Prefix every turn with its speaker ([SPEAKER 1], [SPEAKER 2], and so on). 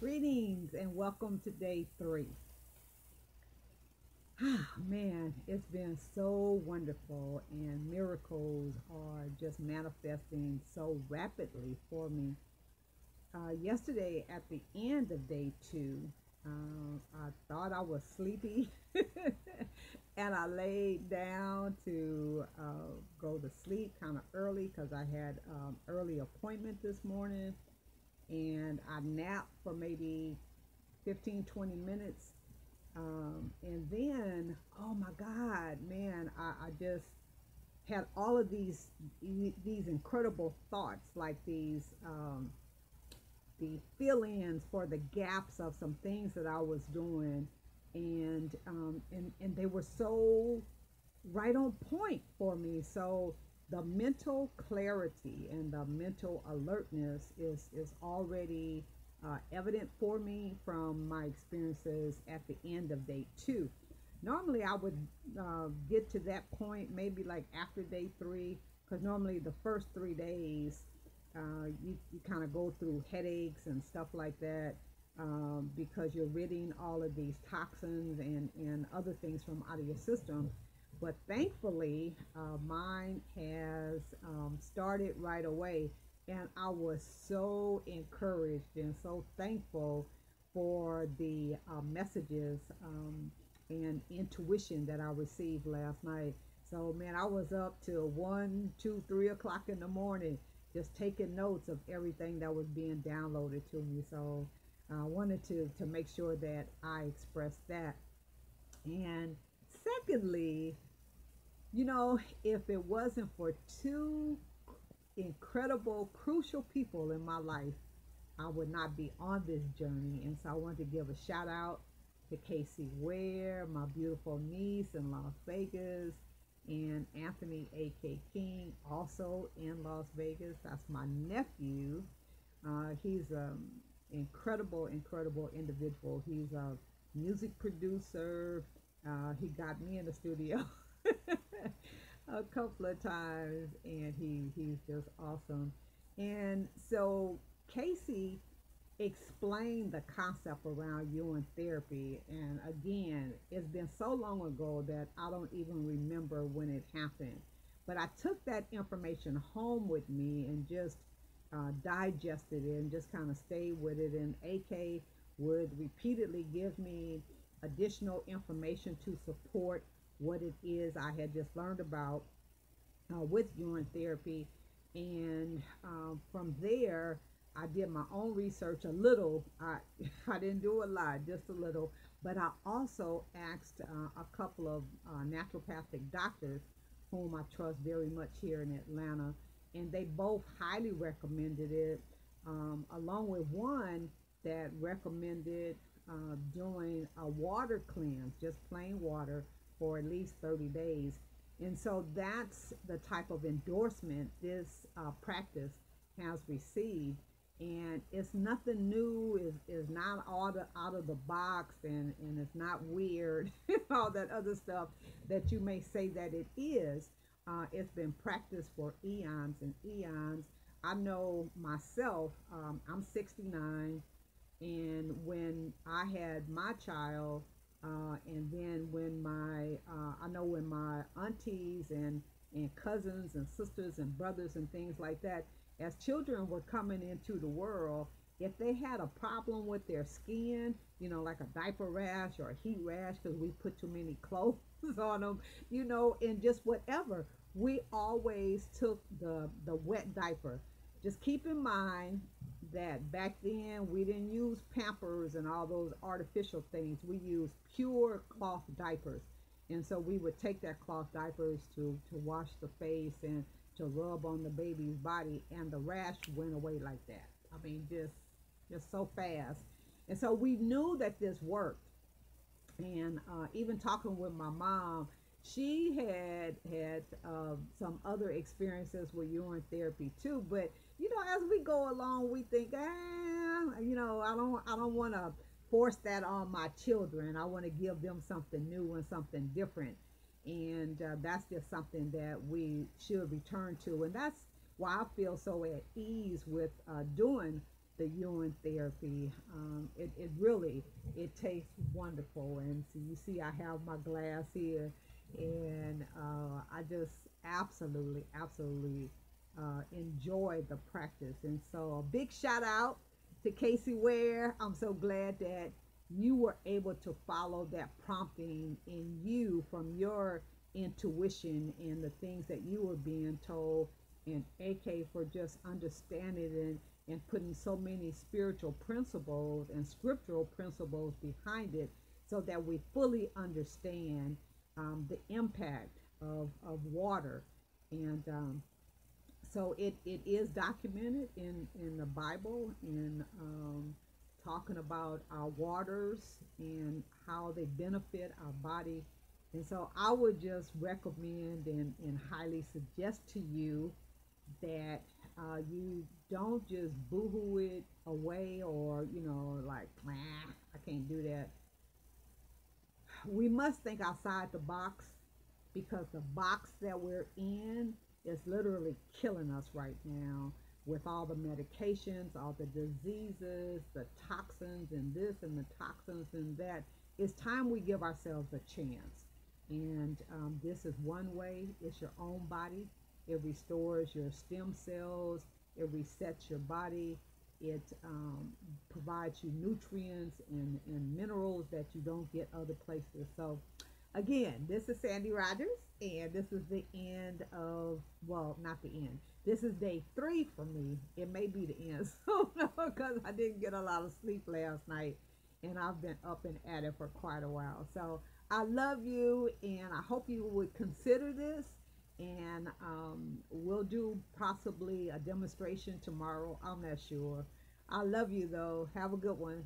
[SPEAKER 1] Greetings and welcome to day three. Ah, Man, it's been so wonderful, and miracles are just manifesting so rapidly for me. Uh, yesterday, at the end of day two, uh, I thought I was sleepy, and I laid down to uh, go to sleep kind of early because I had um, early appointment this morning and I napped for maybe 15, 20 minutes. Um, and then, oh my God, man, I, I just had all of these these incredible thoughts, like these um, the fill-ins for the gaps of some things that I was doing, and um, and and they were so right on point for me. So the mental clarity and the mental alertness is is already uh, evident for me from my experiences at the end of day two. Normally, I would uh, get to that point maybe like after day three, because normally the first three days uh, you, you kind of go through headaches and stuff like that um, because you're ridding all of these toxins and, and other things from out of your system. But thankfully, uh, mine has um, started right away. And I was so encouraged and so thankful for the uh, messages um, and intuition that I received last night. So, man, I was up till one, two, three o'clock in the morning just taking notes of everything that was being downloaded to me. So, I uh, wanted to, to make sure that I expressed that. And secondly, you know, if it wasn't for two incredible, crucial people in my life, I would not be on this journey. And so I want to give a shout out to Casey Weir, my beautiful niece in Las Vegas, and Anthony A.K. King, also in Las Vegas. That's my nephew. Uh, he's an incredible, incredible individual. He's a music producer. Uh, he got me in the studio. a couple of times and he he's just awesome. And so Casey explained the concept around urine therapy and again it's been so long ago that I don't even remember when it happened. But I took that information home with me and just uh, digested it and just kind of stayed with it. And AK would repeatedly give me additional information to support what it is I had just learned about uh, with urine therapy. And um, from there, I did my own research a little. I, I didn't do a lot, just a little. But I also asked uh, a couple of uh, naturopathic doctors whom I trust very much here in Atlanta. And they both highly recommended it, um, along with one that recommended uh, doing a water cleanse, just plain water, for at least 30 days. And so that's the type of endorsement this uh, practice has received. And it's nothing new, is is not all the, out of the box, and, and it's not weird, all that other stuff that you may say that it is. Uh, it's been practiced for eons and eons. I know myself, um, I'm 69, and when I had my child, uh, and then when my, uh, I know when my aunties and, and cousins and sisters and brothers and things like that, as children were coming into the world, if they had a problem with their skin, you know, like a diaper rash or a heat rash because we put too many clothes on them, you know, and just whatever, we always took the the wet diaper. Just keep in mind that back then we didn't use Pampers and all those artificial things. We used pure cloth diapers. And so we would take that cloth diapers to, to wash the face and to rub on the baby's body and the rash went away like that. I mean, just, just so fast. And so we knew that this worked. And uh, even talking with my mom, she had had uh, some other experiences with urine therapy too, but you know, as we go along, we think, ah, you know, I don't, I don't want to force that on my children. I want to give them something new and something different, and uh, that's just something that we should return to, and that's why I feel so at ease with uh, doing the urine therapy. Um, it, it really it tastes wonderful, and so you see I have my glass here, and uh, I just absolutely absolutely uh, enjoy the practice. And so a big shout out to Casey Weir. I'm so glad that you were able to follow that prompting in you from your intuition and the things that you were being told and AK for just understanding and, and putting so many spiritual principles and scriptural principles behind it so that we fully understand um, the impact of, of water. And um, so it, it is documented in, in the Bible in um, talking about our waters and how they benefit our body. And so I would just recommend and, and highly suggest to you that uh, you don't just boohoo it away or, you know, like, I can't do that. We must think outside the box because the box that we're in is literally killing us right now with all the medications, all the diseases, the toxins and this and the toxins and that. It's time we give ourselves a chance. And um, this is one way. It's your own body. It restores your stem cells. It resets your body. It um, provides you nutrients and, and minerals that you don't get other places. So again, this is Sandy Rodgers, and this is the end of, well, not the end. This is day three for me. It may be the end, so because I didn't get a lot of sleep last night, and I've been up and at it for quite a while. So I love you, and I hope you would consider this. And um, we'll do possibly a demonstration tomorrow. I'm not sure. I love you though. Have a good one.